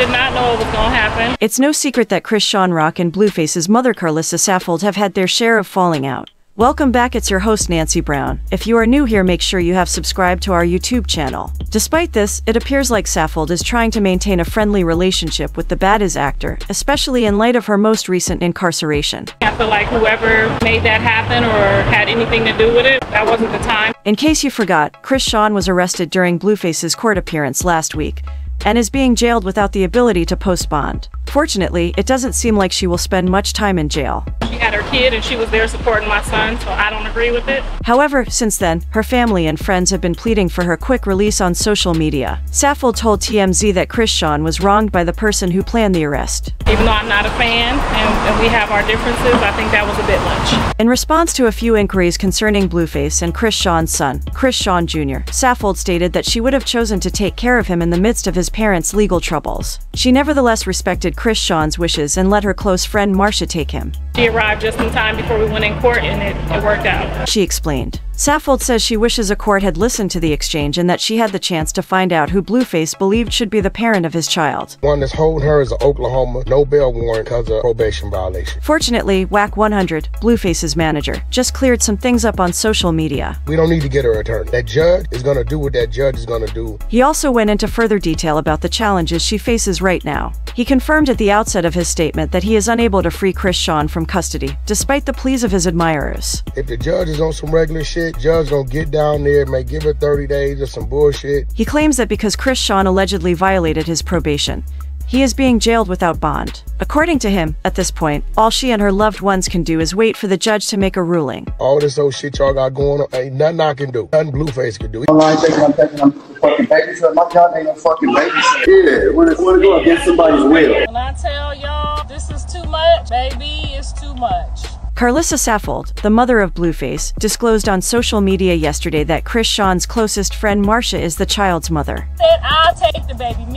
did not know it was gonna happen. It's no secret that Chrisean Rock and Blueface's mother Karlissa Saffold have had their share of falling out. Welcome back, it's your host Nancy Brown. If you are new here, make sure you have subscribed to our YouTube channel. Despite this, it appears like Saffold is trying to maintain a friendly relationship with the Baddies actor, especially in light of her most recent incarceration. I feel like whoever made that happen or had anything to do with it, that wasn't the time. In case you forgot, Chrisean was arrested during Blueface's court appearance last week and is being jailed without the ability to post bond. Fortunately, it doesn't seem like she will spend much time in jail. She had her kid and she was there supporting my son, so I don't agree with it. However, since then, her family and friends have been pleading for her quick release on social media. Saffold told TMZ that Chrisean was wronged by the person who planned the arrest. Even though I'm not a fan and, and we have our differences, I think that was a bit much. In response to a few inquiries concerning Blueface and Chrisean's son, Chrisean Jr., Saffold stated that she would have chosen to take care of him in the midst of his parents' legal troubles. She nevertheless respected Chrisean's wishes and let her close friend Marcia take him. She arrived just in time before we went in court and it, it worked out. She explained. Saffold says she wishes a court had listened to the exchange and that she had the chance to find out who Blueface believed should be the parent of his child. One that's holding her is an Oklahoma no bail warrant because of probation violation. Fortunately, Wack 100, Blueface's manager, just cleared some things up on social media. We don't need to get her attorney. That judge is going to do what that judge is going to do. He also went into further detail about the challenges she faces right now. He confirmed at the outset of his statement that he is unable to free Chrisean from custody, despite the pleas of his admirers. If the judge is on some regular shit, judge gonna get down there, may give her 30 days or some bullshit. He claims that because Chrisean allegedly violated his probation, he is being jailed without bond. According to him, at this point, all she and her loved ones can do is wait for the judge to make a ruling. All this old shit y'all got going on, ain't nothing I can do. Nothing Blueface can do. Online thinking I'm thinking I'm fucking babysitter. My job ain't no fucking babysitter. Yeah, when it's want to go against somebody's will. When I tell y'all this is too much, baby, it's too much. Karlissa Saffold, the mother of Blueface, disclosed on social media yesterday that Chrisean's closest friend Marcia is the child's mother. Said I'll take the baby.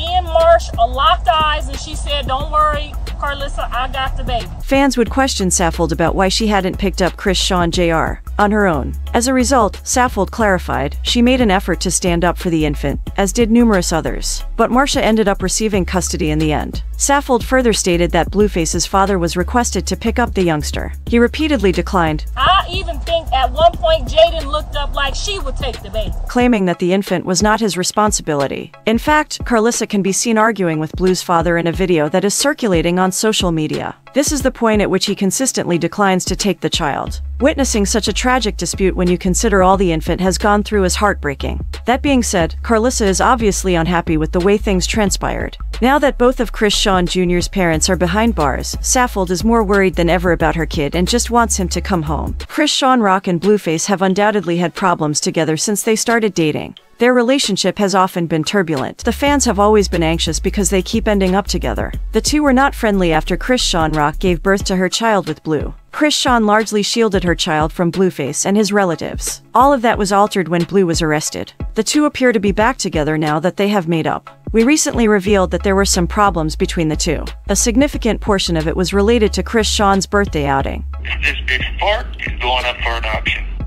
Locked eyes and she said, Don't worry, Karlissa, I got the baby. Fans would question Saffold about why she hadn't picked up Chrisean Jr. on her own. As a result, Saffold clarified she made an effort to stand up for the infant, as did numerous others. But Marcia ended up receiving custody in the end. Saffold further stated that Blueface's father was requested to pick up the youngster. He repeatedly declined, I even think at one point Jaden looked up like she would take the baby. claiming that the infant was not his responsibility. In fact, Karlissa can be seen arguing with Blue's father in a video that is circulating on social media. This is the point at which he consistently declines to take the child. Witnessing such a tragic dispute when you consider all the infant has gone through is heartbreaking. That being said, Karlissa is obviously unhappy with the way things transpired. Now that both of Chrisean Jr.'s parents are behind bars, Saffold is more worried than ever about her kid and just wants him to come home. Chrisean Rock and Blueface have undoubtedly had problems together since they started dating. Their relationship has often been turbulent. The fans have always been anxious because they keep ending up together. The two were not friendly after Chrisean Rock gave birth to her child with Blue. Chrisean largely shielded her child from Blueface and his relatives. All of that was altered when Blue was arrested. The two appear to be back together now that they have made up. We recently revealed that there were some problems between the two. A significant portion of it was related to Chrisean's birthday outing. This big fart is going up for.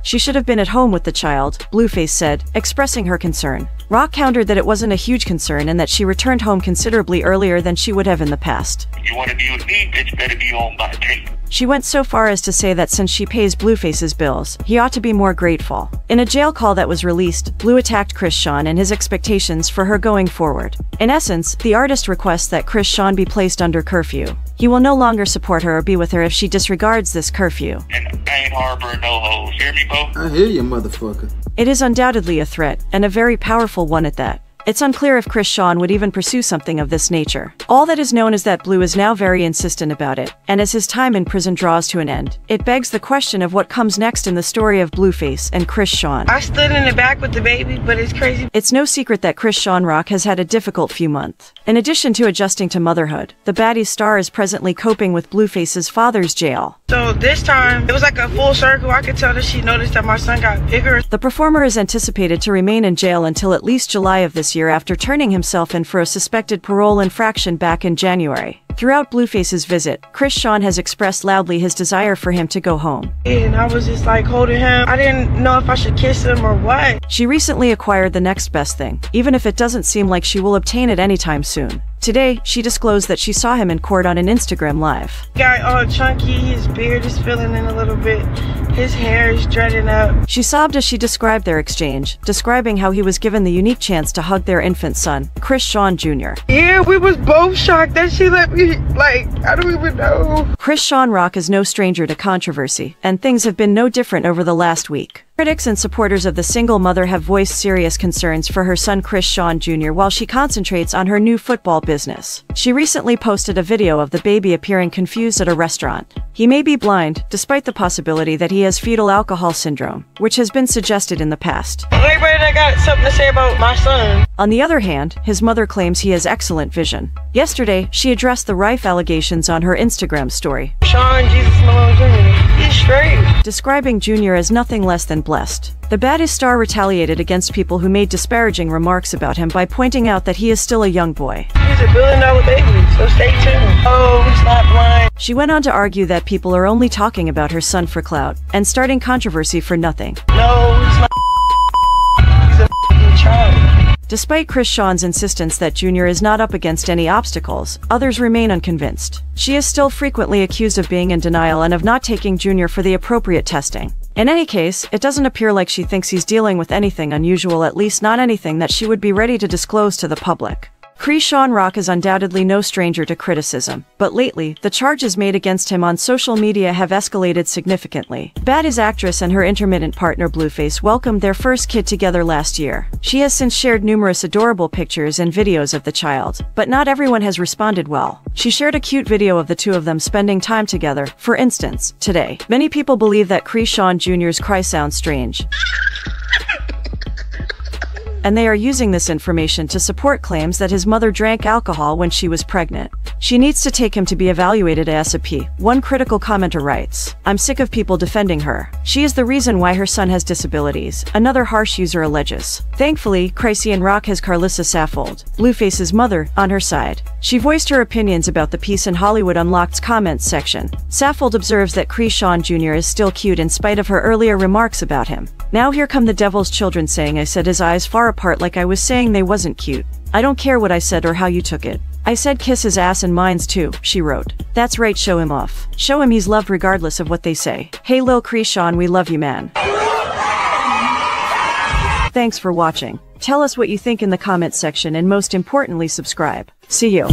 She should have been at home with the child, Blueface said, expressing her concern. Rock countered that it wasn't a huge concern and that she returned home considerably earlier than she would have in the past. You want to be with me, bitch, better be on by tape. She went so far as to say that since she pays Blueface's bills, he ought to be more grateful. In a jail call that was released, Blue attacked Chrisean and his expectations for her going forward. In essence, the artist requests that Chrisean be placed under curfew. He will no longer support her or be with her if she disregards this curfew. And I ain't harboring no hoes. Hear me, Bo? I hear you, motherfucker. It is undoubtedly a threat, and a very powerful one at that. It's unclear if Chrisean would even pursue something of this nature. All that is known is that Blue is now very insistent about it, and as his time in prison draws to an end, it begs the question of what comes next in the story of Blueface and Chrisean. I stood in the back with the baby, but it's crazy. It's no secret that Chrisean Rock has had a difficult few months. In addition to adjusting to motherhood, the baddie star is presently coping with Blueface's father's jail. So this time, it was like a full circle. I could tell that she noticed that my son got bigger. The performer is anticipated to remain in jail until at least July of this year after turning himself in for a suspected parole infraction back in January. Throughout Blueface's visit, Chrisean has expressed loudly his desire for him to go home. And I was just like holding him. I didn't know if I should kiss him or what. She recently acquired the next best thing, even if it doesn't seem like she will obtain it anytime soon. Today, she disclosed that she saw him in court on an Instagram live. Got all chunky, his beard is filling in a little bit, his hair is dreading up. She sobbed as she described their exchange, describing how he was given the unique chance to hug their infant son, Chrisean Jr. Yeah, we was both shocked that she let me, like, I don't even know. Chrisean Rock is no stranger to controversy, and things have been no different over the last week. Critics and supporters of the single mother have voiced serious concerns for her son Chrisean Jr. while she concentrates on her new football business. She recently posted a video of the baby appearing confused at a restaurant. He may be blind, despite the possibility that he has fetal alcohol syndrome, which has been suggested in the past. Got something to say about my son? On the other hand, his mother claims he has excellent vision. Yesterday, she addressed the rife allegations on her Instagram story, Sean Jesus Malone Jr. He's straight. describing Jr. as nothing less than blessed. The baddest star retaliated against people who made disparaging remarks about him by pointing out that he is still a young boy. He's a billion dollar baby, so stay tuned. Oh, he's not blind. She went on to argue that people are only talking about her son for clout and starting controversy for nothing. No, he's not. Despite Chrisean's insistence that Junior is not up against any obstacles, others remain unconvinced. She is still frequently accused of being in denial and of not taking Junior for the appropriate testing. In any case, it doesn't appear like she thinks he's dealing with anything unusual, at least not anything that she would be ready to disclose to the public. Sean Rock is undoubtedly no stranger to criticism, but lately, the charges made against him on social media have escalated significantly. Baddies actress and her intermittent partner Blueface welcomed their first kid together last year. She has since shared numerous adorable pictures and videos of the child, but not everyone has responded well. She shared a cute video of the two of them spending time together, for instance, today. Many people believe that Sean Jr.'s cry sounds strange and they are using this information to support claims that his mother drank alcohol when she was pregnant. She needs to take him to be evaluated ASAP. One critical commenter writes, I'm sick of people defending her. She is the reason why her son has disabilities, another harsh user alleges. Thankfully, Chrisean Rock has Karlissa Saffold, Blueface's mother, on her side. She voiced her opinions about the piece in Hollywood Unlocked's comments section. Saffold observes that Sean Jr. is still cute in spite of her earlier remarks about him. Now here come the devil's children saying I said his eyes far apart like I was saying they wasn't cute. I don't care what I said or how you took it. I said kiss his ass and mine's too, she wrote. That's right, show him off. Show him he's loved regardless of what they say. Hey Lil Sean, we love you man. Thanks for watching. Tell us what you think in the comments section and most importantly subscribe. See you.